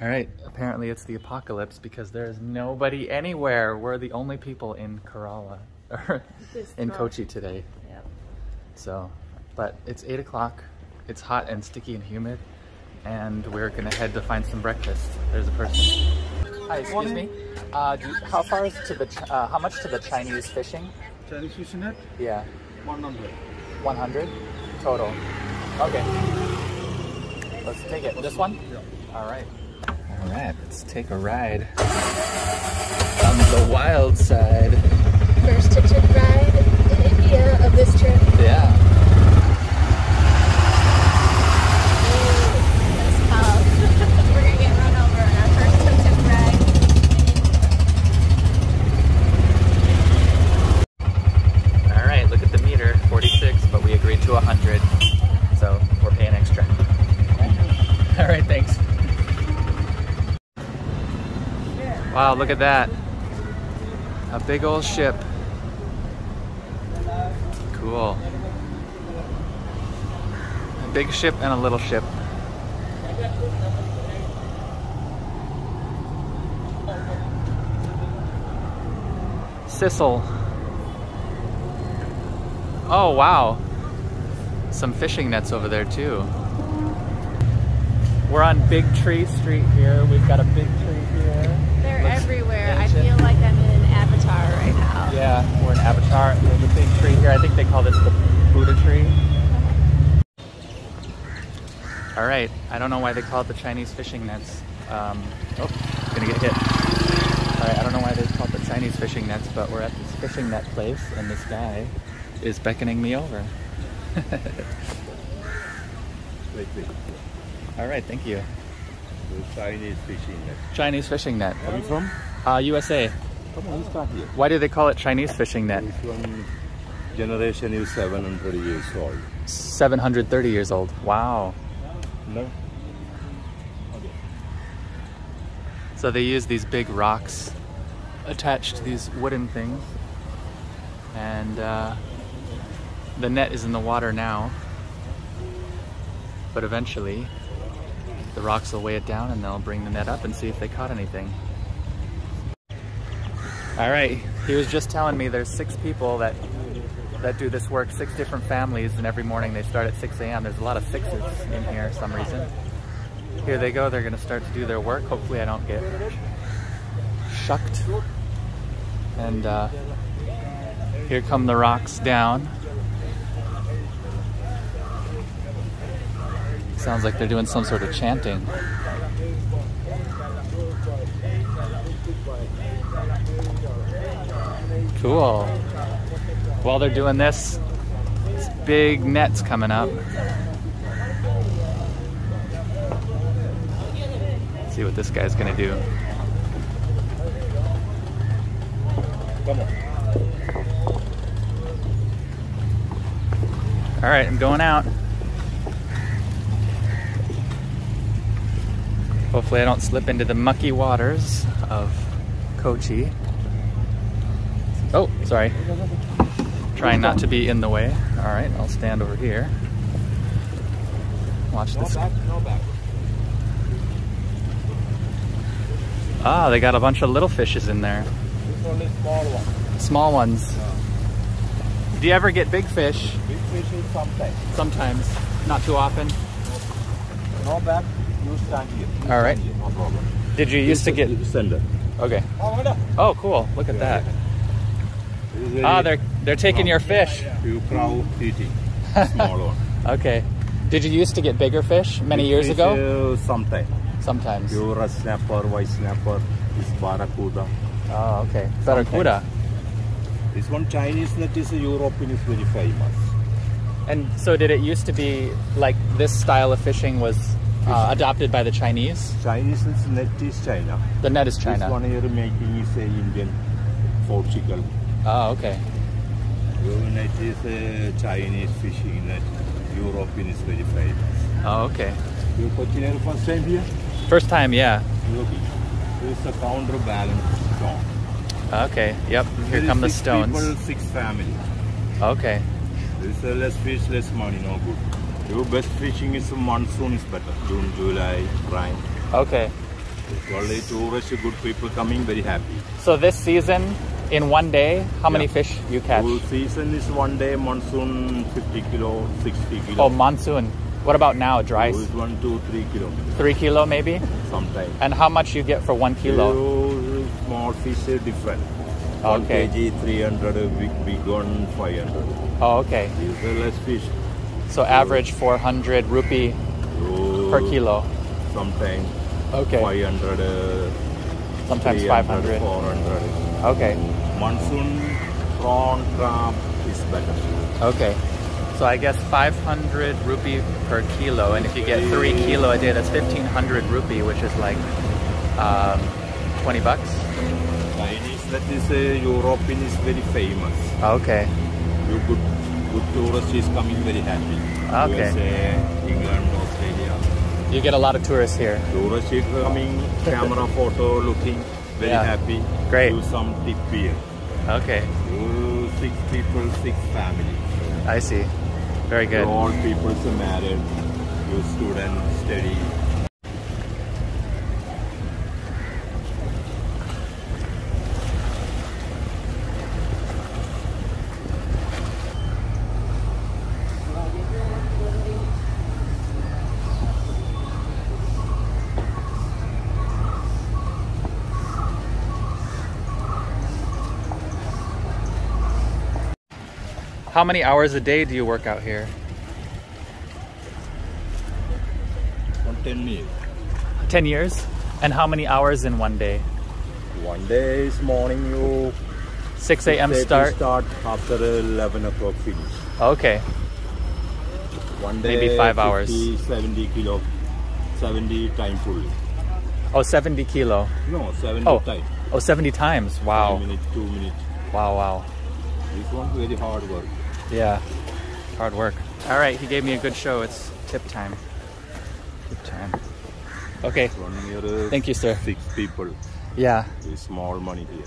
All right, apparently it's the apocalypse because there's nobody anywhere. We're the only people in Kerala, or in Kochi today. Yep. So, but it's eight o'clock. It's hot and sticky and humid, and we're gonna head to find some breakfast. There's a person. Hi, excuse me. Uh, do you, how far is to the uh, how much to the Chinese fishing? Chinese fishing net, Yeah, 100. 100 total. Okay. Let's take it. This one? Yeah. All right. All right, let's take a ride on the wild side. First tuk-tuk ride in India of this trip. Yeah. That's tough. We're gonna get run over on our first tuk-tuk ride. All right, look at the meter, 46, but we agreed to 100, so we're paying extra. All right, thanks. Wow, look at that. A big old ship. Cool. A big ship and a little ship. Sissel. Oh, wow. Some fishing nets over there too. We're on Big Tree Street here. We've got a big tree here. Everywhere. I feel like I'm in an avatar right now. Yeah, we're in Avatar. There's a big tree here. I think they call this the Buddha tree. All right. I don't know why they call it the Chinese fishing nets. Um, oh, gonna get hit. All right. I don't know why they call it the Chinese fishing nets, but we're at this fishing net place, and this guy is beckoning me over. All right. Thank you. The Chinese fishing net. Chinese fishing net. Where are you from? Uh, USA. Come on, start here. Why do they call it Chinese fishing net? This one generation is 700 years old. 730 years old. Wow. No? So they use these big rocks attached to these wooden things. And uh, the net is in the water now. But eventually, the rocks will weigh it down and they'll bring the net up and see if they caught anything. All right, he was just telling me there's six people that that do this work, six different families, and every morning they start at 6 a.m. There's a lot of sixes in here some reason. Here they go, they're gonna start to do their work. Hopefully I don't get shucked. And uh, here come the rocks down. Sounds like they're doing some sort of chanting. Cool. While they're doing this, this big net's coming up. see what this guy's gonna do. All right, I'm going out. Hopefully, I don't slip into the mucky waters of Kochi. Oh, sorry. Trying not to be in the way. All right, I'll stand over here. Watch this. back, no back. Ah, they got a bunch of little fishes in there. Small one. Small ones. Do you ever get big fish? Big fish is sometimes. Sometimes. Not too often. No back, you stand here. You All right. here, No problem. Did you used to get. Sender. Okay. Oh. Oh, cool. Look at that. This is very- Ah, they're they're taking your fish. You proud eating. Small one. Okay. Did you used to get bigger fish many years ago? Uh, sometime. Sometimes. You're a snapper, white snapper, this barracuda. Oh, okay. Barracuda. This one Chinese net is European is very famous. And so, did it used to be like this style of fishing was uh, adopted by the Chinese? Chinese is net is China. The net is This China. one here making is a Indian, Portugal. Oh, okay. Your net is a Chinese fishing net. European is very famous. Oh, okay. You Cochinero first time here? First time, yeah. Look, this is a counterbalance stone. Okay. Yep. Here There come the six stones. People, six family. Okay. A less fish, less money, no good. Your best fishing is monsoon is better. June, July, rain. Okay. Only tourists, good people coming, very happy. So this season, in one day, how many fish you catch? Full season is one day, monsoon 50 kilo, 60 kilo. Oh, monsoon. What about now, dry? Full one, two, three kilo, Three kilo maybe? sometime. And how much you get for one kilo? Kilo, small fish is different. One Okay. kg 300, big, big one 500. Oh, okay. These are less fish. So average 400 rupee So per kilo. Sometimes Okay. 500, uh, Sometimes 300, 500. 400. Okay. Monsoon prawn crab is better. Okay. So I guess 500 rupee per kilo, and if you get three kilo a day, that's 1500 rupee, which is like um, 20 bucks. Chinese, that is uh, European is very famous. Okay. You good, good tourist is coming very happy. Okay. USA, England, Australia. You get a lot of tourists here. Tourists is coming, camera photo looking, very Yeah. happy. Great. Do some tip here. Okay. Do six people, six family. I see. Very good. All people are married. You student, study. How many hours a day do you work out here? 10 minutes. 10 years? And how many hours in one day? One day is morning you 6 a.m. Start? start after 11 o'clock finish. Okay. One day Maybe five 50, hours. 70 kilo, 70 time full. Oh, 70 kilo. No, 70 Oh. time. Oh, 70 times. Wow. minutes, two minutes. Wow, wow. This one very hard work. Yeah. Hard work. All right, he gave me a good show. It's tip time. Tip time. Okay. One year, Thank you, sir. Six people. Yeah. It's small money here.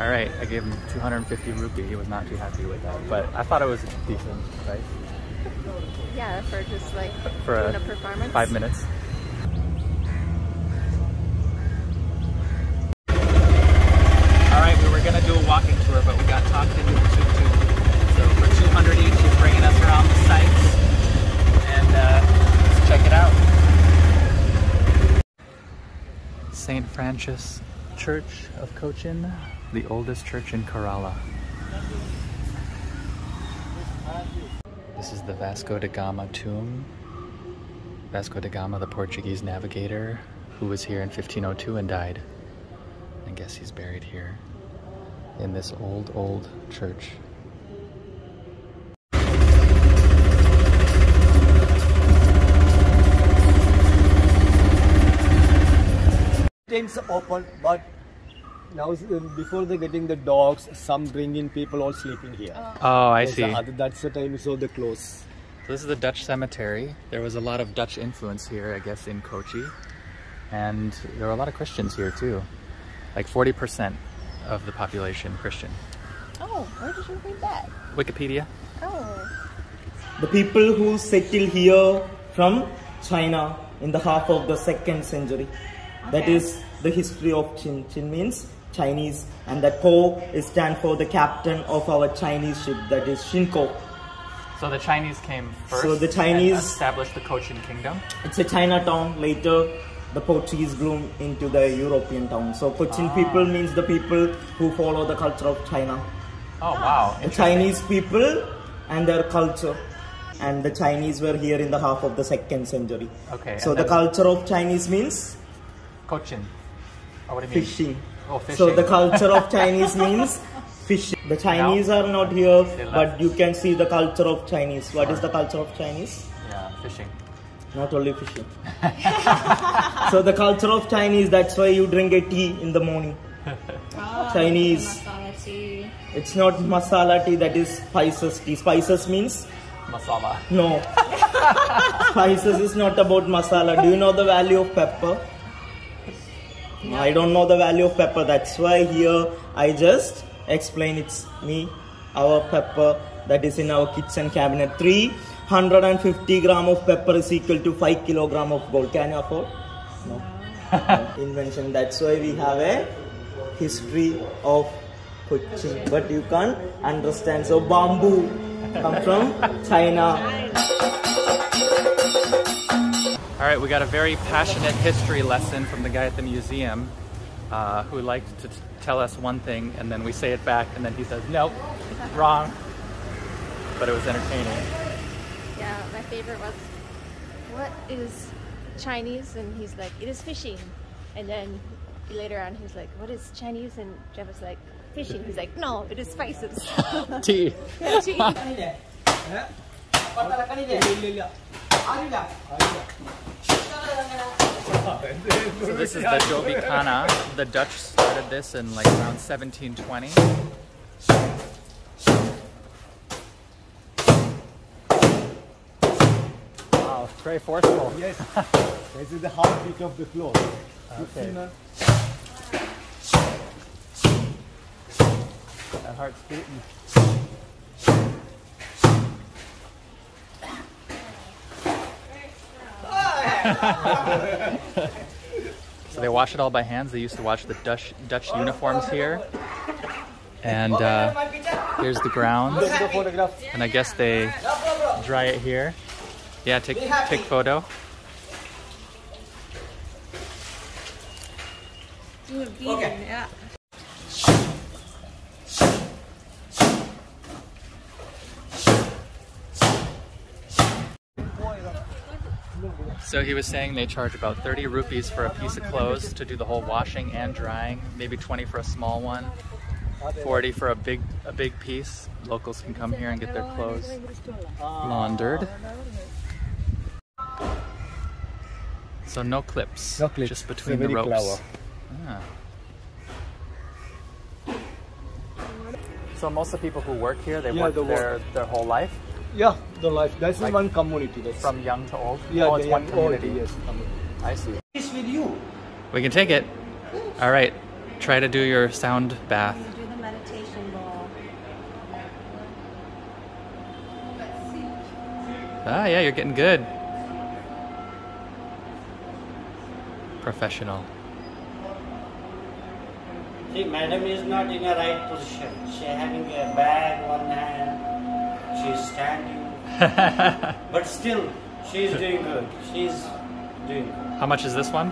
All right. I gave him 250 rupee. He was not too happy with that, but I thought it was decent, right? Yeah, for just like For doing a a performance. Five minutes. All right, we were gonna do a walking tour, but we got talked into the tuk-tuk. So for 200 each, he's bringing us around the sites, and uh, let's check it out. St. Francis Church of Cochin, the oldest church in Kerala. This is the Vasco da Gama tomb. Vasco da Gama, the Portuguese navigator who was here in 1502 and died. I guess he's buried here in this old, old church. Times open, but now before they're getting the dogs, some bringing people all sleeping here. Oh, I That's see. the other- that's the time so they close. So this is the Dutch cemetery. There was a lot of Dutch influence here, I guess, in Kochi. And there were a lot of Christians here too. Like 40% of the population Christian. Oh, where did you read that? Wikipedia. Oh. The people who settled here from China in the half of the second century. That Okay. is the history of Qin. Qin means Chinese, and that Ko is stand for the captain of our Chinese ship. That is Shinko. So the Chinese came first. So the and Chinese- established the Cochin Kingdom. It's a Chinatown. Later, the Portuguese grew into the European town. So Cochin Ah. people means the people who follow the culture of China. Oh wow! The Chinese people and their culture. And the Chinese were here in the half of the second century. Okay, So the culture of Chinese means Cochin. Oh, what do you mean? fishing. Oh, fishing. So the culture of Chinese means fishing. The Chinese are not here, but you can see the culture of Chinese. What is the culture of Chinese? Yeah, fishing. Not only fishing. so the culture of Chinese, that's why you drink a tea in the morning. Oh, Chinese. Masala tea. It's not masala tea, that is spices tea. Spices means Masala. no. spices is not about masala. Do you know the value of pepper? I don't know the value of pepper. That's why here I just explain it's me, our pepper, that is in our kitchen cabinet. 350 gram of pepper is equal to 5 kilogram of gold. Can you afford? No. Invention. That's why we have a history of cooking, but you can't understand. So bamboo come from China. All right, we got a very passionate history lesson from the guy at the museum uh, who liked to t- tell us one thing and then we say it back and then he says, nope, wrong. But it was entertaining. Yeah, my favorite was, what is Chinese? And he's like, it is fishing. And then later on, he's like, what is Chinese? And Jeff was like, fishing. He's like, no, it is spices. Tea. Yeah, tea. So this is the Dhobi Khana. The Dutch started this in like around 1720. Wow, it's very forceful. Yes. this is the heartbeat of the floor. Okay. That heart's beating. so they wash it all by hands. They used to wash the Dutch Dutch uniforms here. And uh, here's the grounds. The photograph. And I guess they dry it here. Yeah, take take photo. Yeah. So he was saying they charge about 30 rupees for a piece of clothes to do the whole washing and drying, maybe 20 for a small one, 40 for a big a big piece. Locals can come here and get their clothes laundered. So no clips, No clips. just They're between the very ropes. Ah. So most of the people who work here, they Yeah, work they work. their their whole life, Yeah, the life. That's Like- one community. That's from young to old. yeah, oh, it's the one young- old, community. Yes, community. I see. This with you. We can take it. All right, try to do your sound bath. Do the meditation ball. Ah, yeah, you're getting good. Professional. See, madam is not in a right position. She having a bag one hand, she's standing, but still she's doing good. She's doing good. How much is this one?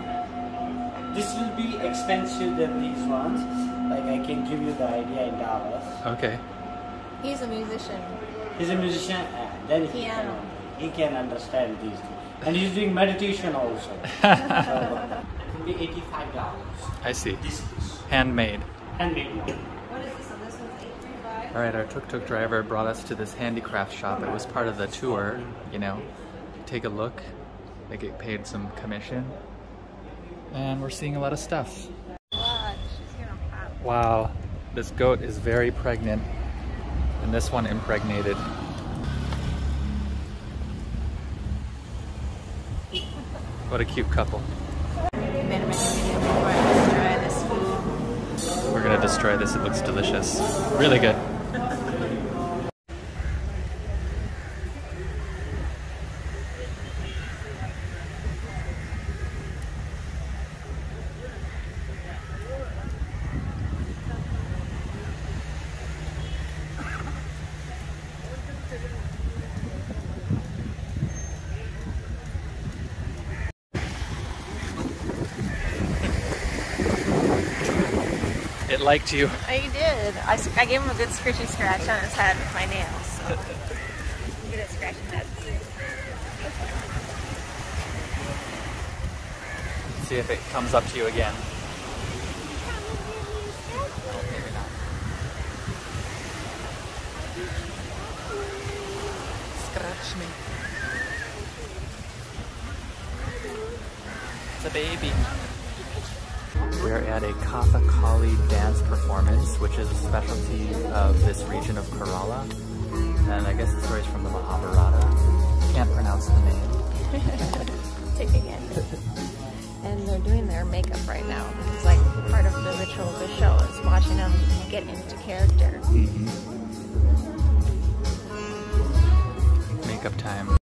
This will be expensive than these ones. Like I can give you the idea in dollars. Okay. He's a musician. He's a musician, uh, then he Piano. can, he can understand these things. And he's doing meditation also. so, it be eighty-five dollars. I see. This is Handmade. handmade one. What is this one? This one's 835. All right, our tuk tuk driver brought us to this handicraft shop. It was part of the tour, you know. Take a look. They get paid some commission. And we're seeing a lot of stuff. Watch. She's gonna pop. Wow, this goat is very pregnant. And this one impregnated. What a cute couple. Destroy this. It looks delicious. Really good. Liked you. I did. I gave him a good scratchy scratch on his head with my nails. So. Good at scratching heads. See if it comes up to you again. Scratch me. It's a baby. At a Kathakali dance performance, which is a specialty of this region of Kerala. And I guess the story is from the Mahabharata. Can't pronounce the name. Taking it. And they're doing their makeup right now. It's like part of the ritual of the show is watching them get into character. Mm-hmm. makeup time.